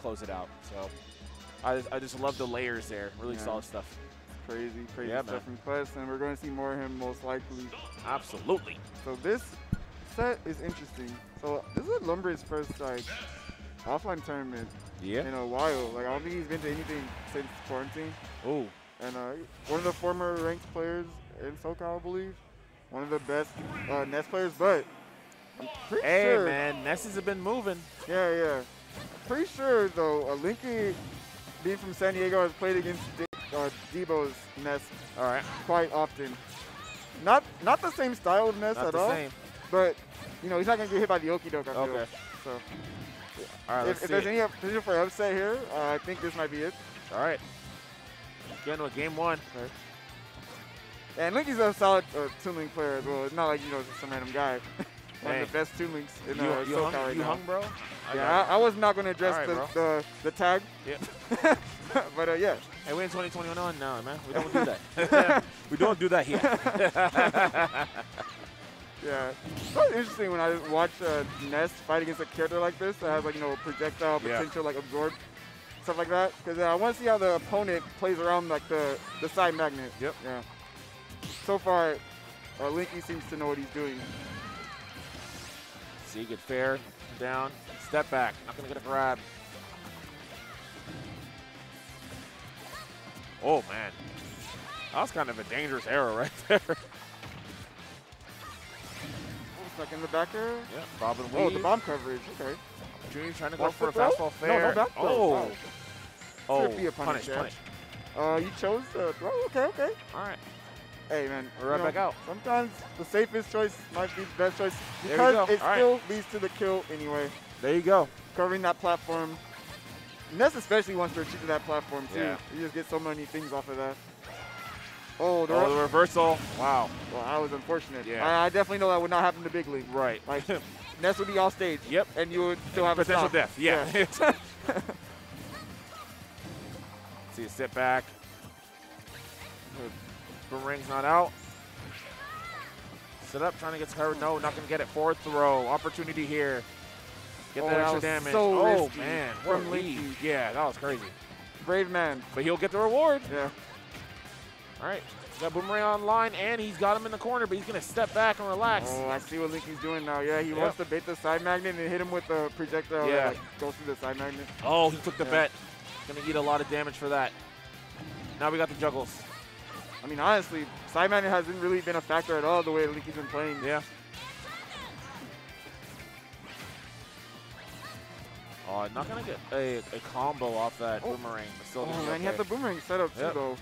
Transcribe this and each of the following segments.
close it out. So I, I just love the layers there. Really Yeah. solid stuff. Crazy, crazy Yeah, stuff man. from Quest, and we're going to see more of him most likely. Absolutely. So this set is interesting. So this is Lumbre's first like offline tournament Yeah. in a while. Like I don't think he's been to anything since quarantine. Ooh. And uh, one of the former ranked players in SoCal, I believe. One of the best uh, Ness players, but I'm pretty Hey, sure. man. Nesses have been moving. Yeah, yeah. Pretty sure though, uh, Linky, being from San Diego, has played against De- uh, Debo's Ness All right. quite often. Not not the same style of Ness Not at the all, same. but you know he's not gonna get hit by the okie doke. I feel. Okay. So All right. Let's if, if there's it. any potential for upset here, uh, I think this might be it. All right. Getting with game one. And Linky's a solid uh, Toon Link player as well. It's not like you know just some random guy. One of the best Toon Links in You, uh, you, SoCal hung, right you now. hung, bro? I yeah, I, I was not going to address right, the, the the tag. Yeah. but uh, yeah. Hey, we're in 2021 now, man. We don't do that. we don't do that here. Yeah, it's interesting when I watch uh, Ness fight against a character like this that has like you know projectile Yeah. potential, like absorb stuff like that. Because uh, I want to see how the opponent plays around like the the side magnet. Yep. Yeah. So far, uh, Linky seems to know what he's doing. See, good fair, down, step back. Not gonna get a grab. Oh man, that was kind of a dangerous arrow right there. yeah, Stuck in the back there. bob and Oh, the bomb coverage. Okay. Junior trying to go Back for a throw? fastball fair. no throw. oh, oh, be a punish, punish, punish. Uh, you chose the throw. Okay, okay. All right, Hey man, We're right you back out. Sometimes the safest choice might be the best choice because it All right. still leads to the kill anyway. there you go. covering that platform. Ness especially wants to retreat to that platform too. Yeah. You just get so many things off of that. Oh, the Oh, the reversal. Wow. well, that was unfortunate. Yeah. I, I definitely know that would not happen to Big League. Right. Like Ness would be off stage. Yep. And you would still have a Potential stop. death. Yeah. See a sit back. Boomerang's not out. Sit up, trying to get covered. No, not going to get it. Forward throw. Opportunity here. Get Oh, that extra damage. so oh, risky man. What a from lead. Yeah, that was crazy. Brave man. But he'll get the reward. Yeah. All right. Got Boomerang online, and he's got him in the corner, but he's going to step back and relax. Oh, I see what Linky's doing now. Yeah, he Yep. wants to bait the side magnet and hit him with the projectile Yeah. that like, goes through the side magnet. Oh, he took the Yeah. bet. Going to eat a lot of damage for that. Now we got the juggles. I mean, honestly, side magnet hasn't really been a factor at all the way Linky's been playing. Yeah. Oh, not gonna get a, a combo off that Oh. boomerang. But still Oh gonna man, he had the boomerang set up too Yep. though.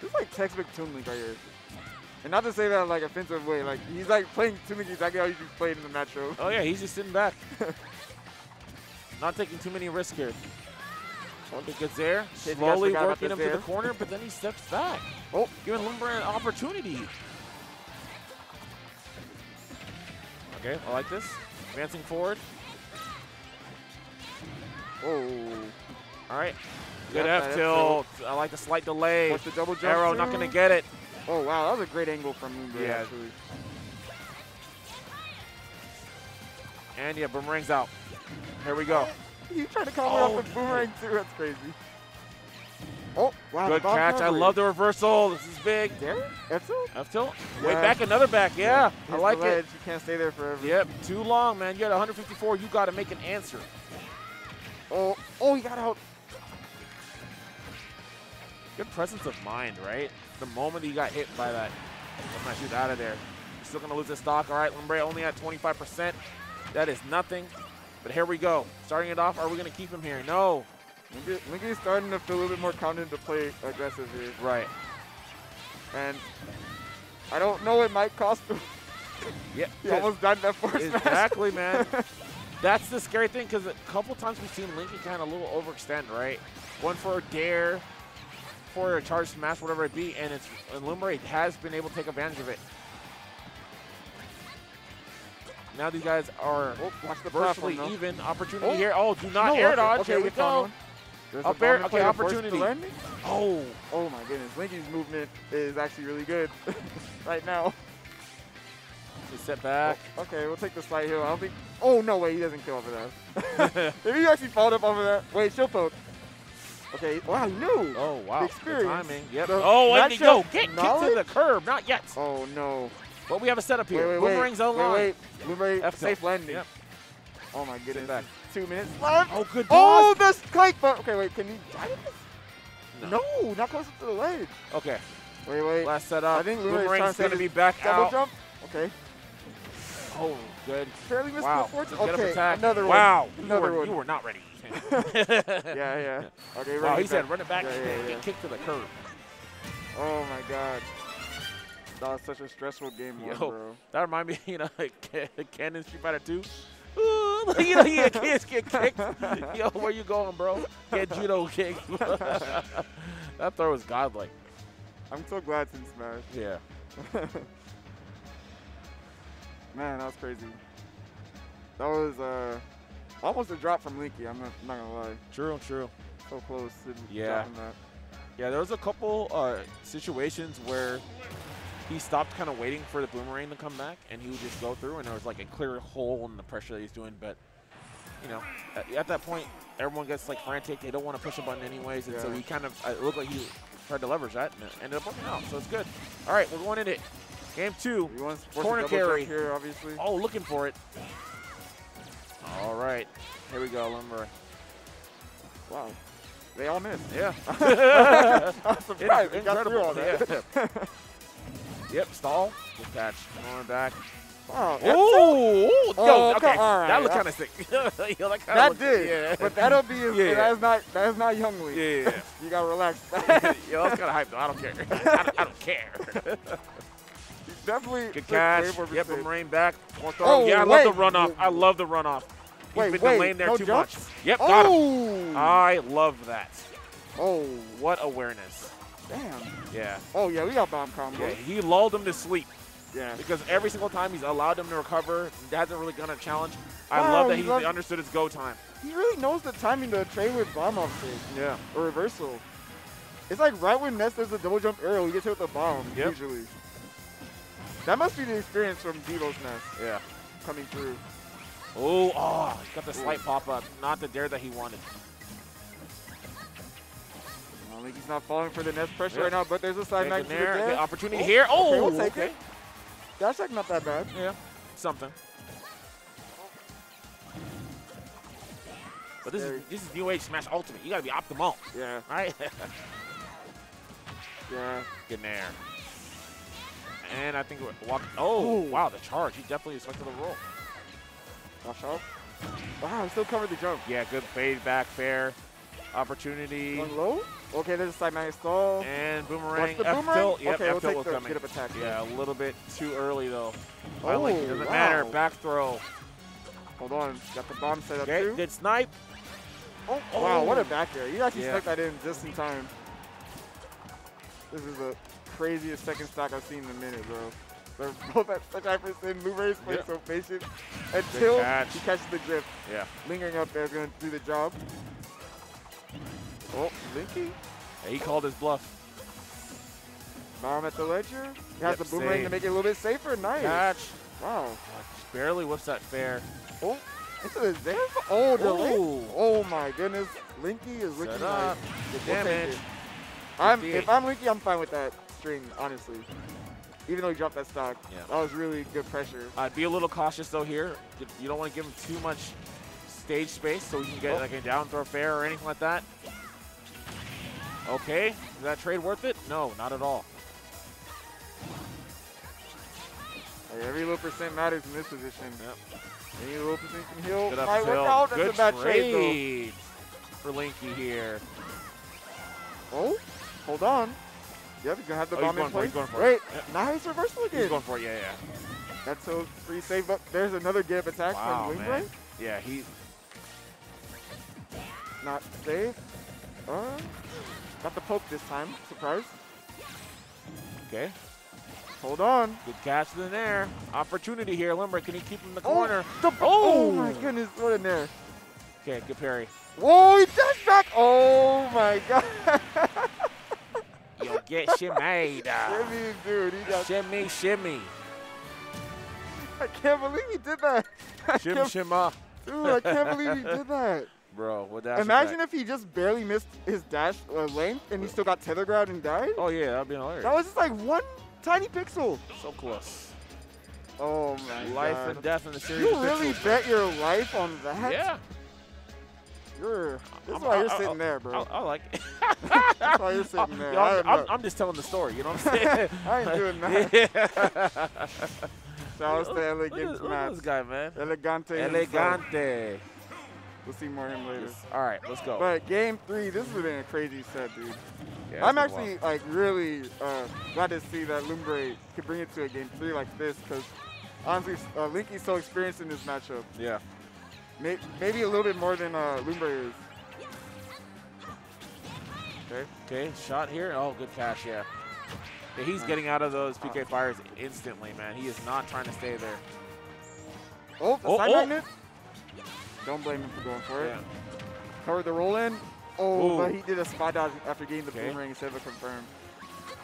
This is like textbook Toon Link right here. And not to say that in like offensive way, like he's like playing Toon Link exactly how he just played in the metro. Oh yeah, he's just sitting back. not taking too many risks here. That gets there, slowly working him to the corner, but then he steps back. Oh. Giving Lumbre an opportunity. Okay, I like this. Advancing forward. Oh. All right. Good that F tilt. I like the slight delay. What's the double jump? Arrow not going to get it. Oh wow, that was a great angle from Lumbre Yeah. actually. And yeah, boomerang's out. Here we go. You tried to cover Oh, up the boomerang too, that's crazy. Oh, wow. Good bomb catch. I love the reversal. This is big. There? That's it? F tilt. Way back, another back. Yeah, I like it. ledge. You can't stay there forever. Yep, too long, man. You got 154. You got to make an answer. Oh, oh, he got out. Good presence of mind, right? The moment he got hit by that, I'm not shoot out of there. He's still going to lose his stock. All right, Lumbre only at 25%. That is nothing. But here we go. Starting it off, are we going to keep him here? No. Linky is starting to feel a little bit more confident to play aggressive here. Right. And I don't know, it might cost him. Yeah. He almost died that smash. Exactly, man. That's the scary thing because a couple times we've seen Linky kind of a little overextend, right? One for a dare, for a charge smash, whatever it be, and it's and Lumbre has been able to take advantage of it. Now these guys are Oh, watch the virtually though. even. Opportunity Oh. here. Oh, do not No, air okay, dodge. Okay, here we go. There's Up a air, okay, play to force the opportunity. Oh, Oh my goodness, Linky's movement is actually really good right now. He set back. Oh, okay, we'll take the slight hill. I don't think. Oh no way, he doesn't kill over that. if he actually followed up over that, wait, shield poke. Okay, wow, he knew. Oh wow, The experience. timing. Yep. The oh, and matchup go get kicked to the curb. Not yet. Oh no. But we have a setup here. wait, wait. Boomerang's wait, online. wait. Boomerang, F safe landing. Yep. Oh my goodness. back. Two minutes left. Oh, good Oh, the kite, but okay, wait, can he dive this? No. No, not close to the ledge. Okay. Wait, wait. Last setup. I think Boomerang's Boomerang's to be back Double out. jump. Okay. Oh, good. Fairly missed Wow. the fortune. Okay, attack. another one. wow. Another you were, one. You were not ready. yeah, yeah. Okay, Wow, he it said run it back Yeah, and yeah, get yeah. kicked to the curb. Oh my god. That was such a stressful game one, Yo. bro. That remind me, you know, like in Street Fighter 2. Ooh, you know, he kids get kicked. Yo, where you going, bro? Get judo kicked. that throw was godlike. I'm so glad it's in Smash. Yeah. Man, that was crazy. That was uh, almost a drop from Linky. I'm not, not gonna lie. True, true. So close to Yeah. dropping that. Yeah, there was a couple uh, situations where he stopped kind of waiting for the boomerang to come back, and he would just go through, and there was like a clear hole in the pressure that he's doing. But you know, at, at that point, everyone gets like frantic. They don't want to push a button anyways, and so he kind of it looked like he tried to leverage that, and it ended up working out. So it's good. All right, we're going into it. game two. He wants to force Corner a double jump carry. here, obviously. Oh, looking for it. All right, here we go, Lumbre. Wow. They all missed. Yeah. I'm surprised. He got through all that. Yeah. yep, stall. Good catch. Going back. Oh, ooh, ooh, Oh, yo, okay. all that right. looked kind of sick. Yo, that That looked- did. Yeah. But that'll be his, Yeah. that is not that is not Youngly. yeah. You gotta relax. yo, that's kind of hype though. I don't care. I don't, I don't care. Definitely Good catch. Yep, boomerang back. Throw. Oh, yeah, I love the runoff. I love the runoff. He's Wait, been wait, delaying there no too jump? much. Yep, got him. Oh. I love that. oh. What awareness. Damn. Yeah. Oh yeah, we got bomb combo. Yeah, he lulled him to sleep. Yeah. because every single time he's allowed him to recover, he hasn't really gone a challenge. I Wow, love that he loves- understood his go time. He really knows the timing to trade with bomb off stage Yeah. or reversal. It's like right when Ness does the double jump arrow, he gets hit with a bomb Yep. usually. That must be the experience from Devo's Ness Yeah. coming through. Oh, oh, he's got the slight pop up. Not the dare that he wanted. Don't think he's not falling for the Ness pressure Yep. right now, but there's a side it to the there. opportunity Oh, here. okay, Oh, we'll take okay. it. That's like not that bad. Yeah, something. But this is Very- this is New Age Smash Ultimate. You gotta be optimal, Yeah, right? yeah. Get in there. And I think we're walk. Oh, Ooh. wow, the charge. He definitely expected the roll. Watch out. Wow, he still covered the jump. Yeah, good fade back, fair opportunity. Going low? Okay, there's a side nine stall. And boomerang, the F boomerang. tilt. Yep, okay, F we'll take the coming. get up attack. Yeah, a little bit too early though. Oh, Finally, doesn't matter. Back throw. Hold on, got the bomb set up Okay, too. good snipe. Oh, oh. wow, what Oh. a back air. You actually Yeah. stuck that in just in time. This is the craziest second stock I've seen in a minute, bro. They're both at such high percent. Blueberry's playing Yep. so patient until catch. he catches the drift. Yeah. Lingering up there is going to do the job. Oh, Linky. yeah. He called his bluff. Bomb at the ledger. He has Yep, the boomerang to make it a little bit safer. Nice. Catch. Wow. Just barely whips that fair. Oh, into the there. Oh, delay. Oh my goodness. Linky is looking up. Good damage. I'm, if I'm Linky, I'm fine with that string, honestly. Even though he dropped that stock, Yeah. that was really good pressure. I'd be a little cautious though here. You don't want to give him too much stage space so he can get Oh. like a down throw fair or anything like that. Okay, is that trade worth it? No, not at all. Hey, every little percent matters in this position. Yep. Any little percent can heal. Good Might work uphill. out. That's Good a bad trade, trade for Linky here. Oh, hold on. Yep, he's gonna have the Oh, he's bomb in going for it, place. he's it. Yep. nice reversal again. He's going for it, yeah, yeah. That's a free save, but there's another get up attack Wow, from Wing man. Yeah, he Not safe. Uh, got the poke this time. Surprise. okay. Hold on. Good catch in there. Opportunity here. Limerick, can he keep him in the Oh, corner? the- oh Oh. my goodness, what in there? Okay, good parry. Whoa, he dashed back. Oh my god. Yo, get shimmied. Shimmy, dude, he got shimmy, shimmy. I can't believe he did that. Shim shimma. Dude, I can't believe he did that. Bro, what Imagine if he just barely missed his dash uh, length and he still got tether ground and died. Oh, yeah, that'd be hilarious. That was just like one tiny pixel. so close. Oh my Life god. and death in the series. You really pixels. bet your life on that? Yeah. You're. This is why you're sitting there, bro. I, like it. That's why you're sitting there. I'm, I'm. I'm just telling the story, you know what I'm saying? I ain't doing that. Yeah. Shout out to elegant look at this guy, man. Elegante. Elegante. We'll see more of him later. All right, let's go. But game three, this has been a crazy set, dude. Yeah, I'm actually like really uh, glad to see that Lumbre could bring it to a game three like this because honestly, uh, Linky's so experienced in this matchup. Yeah. May- maybe a little bit more than uh, Lumbre is. Okay. Okay, shot here. Oh, good catch, yeah. Yeah, he's getting out of those PK fires instantly, man. He is not trying to stay there. Oh, the Oh, side oh. Don't blame him for going for it. Yeah. Covered the roll in. Oh, Ooh. but he did a spot dodge after getting the Okay. boomerang instead of a confirm.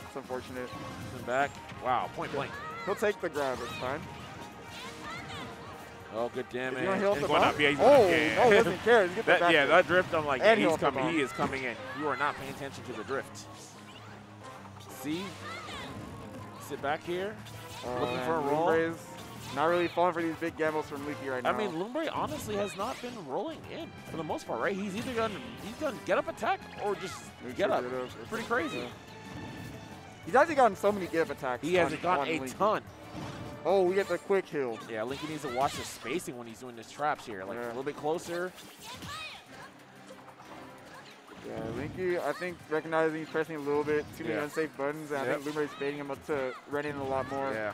It's unfortunate. Coming back. Wow, point blank. He'll take the grab. It's fine. Oh, good damage. Is he gonna heal up And going up. Yeah, he's oh, going- yeah. no, doesn't care. He's get That, back yeah, that drift, I'm like, And he's coming. He is coming in. You are not paying attention to the drift. See? Sit back here. Oh, Looking for a roll. Lumbre's Not really falling for these big gambles from Linky right now. I mean, Lumbre honestly has not been rolling in for the most part, right? He's either done he's done get up attack or just get up. Neutral, It's pretty crazy. Yeah. He's actually gotten so many get up attacks. He has on- gotten a Linky. ton. Oh, we get the quick heal. Yeah, Linky needs to watch the spacing when he's doing his traps here. Like Yeah. a little bit closer. Yeah, Linky, I think recognizing he's pressing a little bit too many Yeah. unsafe buttons, and I Yep. think Lumbre's baiting him up to run in a lot more. Yeah.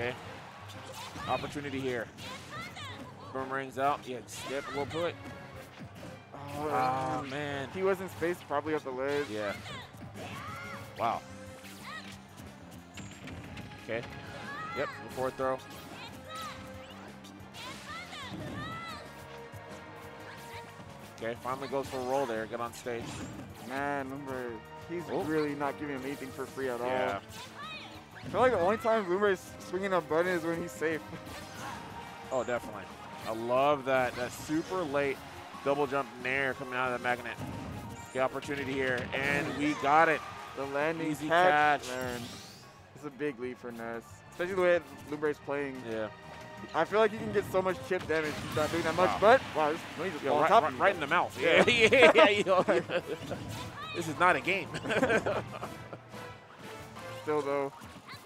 Okay. Opportunity here. Boomerang's out. Yeah, step little put. Oh, Oh man. He was in space, probably up the ledge. Yeah. Wow. Okay. Yep, forward throw. Okay, finally goes for a roll there. Get on stage. Man, Lumbre, he's Oh. really not giving him anything for free at all. Yeah. I feel like the only time Lumbre's swinging a button is when he's safe. Oh, definitely. I love that. That super late double jump nair coming out of the magnet. The opportunity here, and we got it. The landing Easy catch, catch. man. It's a big lead for Ness. Especially the way Lumbre's playing. Yeah. I feel like he can get so much chip damage. He's not doing that much, Wow. but wow, this, no, just Yo, on right, top right, you. right in the mouth. Yeah, yeah, yeah. you know. this is not a game. Still though,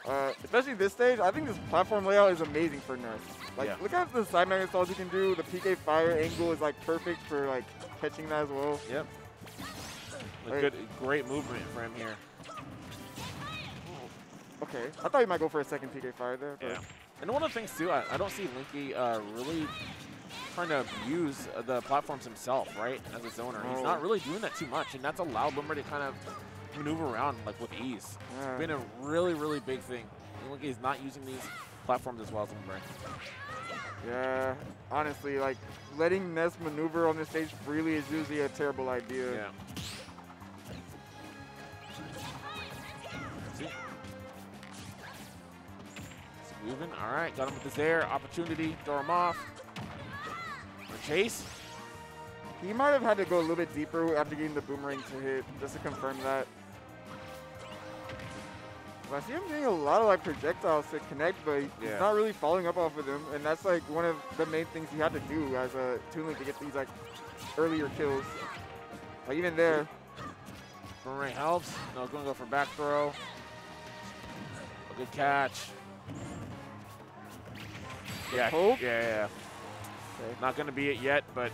uh, especially this stage, I think this platform layout is amazing for Ness. Like, Yeah. look at the side magnet stalls you can do. The PK fire angle is like perfect for like catching that as well. yep. A Wait. good, great movement for him here. Okay, I thought he might go for a second PK fire there. But Yeah. And one of the things too, I, I don't see Linky uh, really trying to use uh, the platforms himself, right, as a zoner. He's Oh. not really doing that too much, and that's allowed Lumbre to kind of maneuver around like with ease. Yeah. It's been a really, really big thing. Linky is not using these platforms as well as Lumbre. Yeah, honestly, like letting Ness maneuver on this stage freely is usually a terrible idea. Yeah. See? He's moving. All right, got him with his air. Opportunity, throw him off. The chase. He might have had to go a little bit deeper after getting the boomerang to hit, just to confirm that. But I see him doing a lot of like projectiles to connect, but he's Yeah. not really following up off of them, and that's like one of the main things he had to do as a Toon Link to get these like earlier kills. Like even there, Boomerang helps. No, going to go for back throw. A good catch. Yeah, yeah, yeah. Okay. Not going to be it yet, but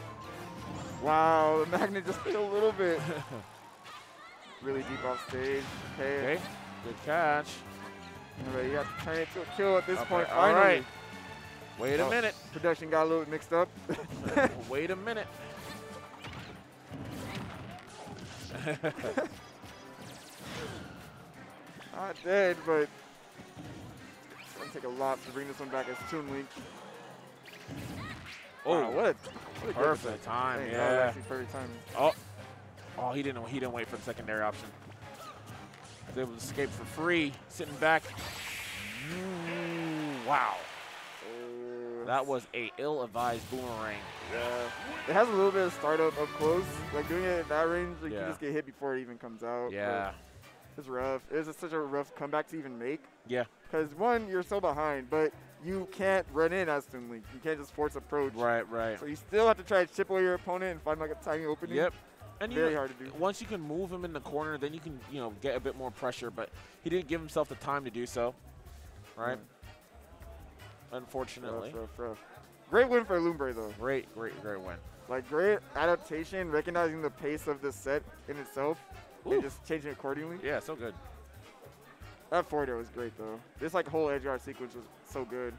wow, the magnet just hit a little bit. really deep off stage. Okay. okay. Good catch. Alright, you have to turn to a kill at this Okay, point. all Finally. right. Wait a Oh. minute. Production got a little bit mixed up. Wait a minute. Not dead, but it's gonna take a lot to bring this one back as Toon Link. Oh, wow, what a, what a perfect time, Dang, yeah. actually perfect time. Oh, oh, he didn't. He didn't wait for the secondary option. Was able to escape for free, sitting back. Mm. Wow. That was a ill-advised boomerang. Yeah. It has a little bit of startup up close. Like doing it at that range, like Yeah. you just get hit before it even comes out. Yeah. It's rough. It was just such a rough comeback to even make. Yeah. Because one, you're so behind, but you can't run in as Toon Link. You can't just force approach. Right, right. So you still have to try to chip away your opponent and find like a tiny opening. Yep. And you Very know, hard to do. once you can move him in the corner, then you can, you know, get a bit more pressure. But he didn't give himself the time to do so. Right. Hmm. Unfortunately. Rough, rough, rough. Great win for Lumbre though. Great, great, great win. Like great adaptation, recognizing the pace of the set in itself, Ooh. and just changing accordingly. Yeah, so good. That forward air was great though. This like whole edge guard sequence was so good.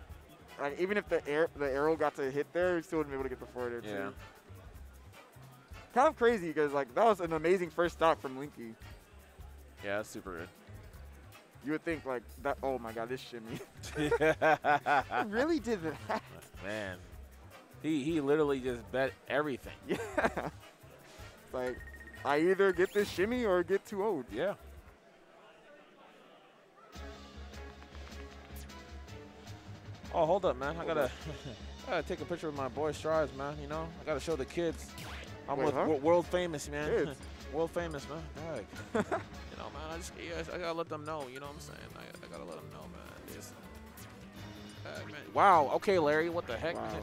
Like even if the air the arrow got to hit there, we still wouldn't be able to get the forward air Yeah. too. Kind of crazy because like that was an amazing first stock from Linky. Yeah, that's super good. You would think like that. Oh my god, this shimmy. He really did that. Man, he he literally just bet everything. Yeah. It's like I either get this shimmy or get too old. Yeah. Oh, hold up, man. I gotta, I gotta take a picture of my boy Strides, man. You know, I gotta show the kids. I'm Wait, with huh? world famous, man. World famous, man. Dang. you know, man. I just, yeah, I gotta let them know. You know what I'm saying? I, I gotta let them know, man. Just, uh, man. Wow. Okay, Larry. What the heck? Wow.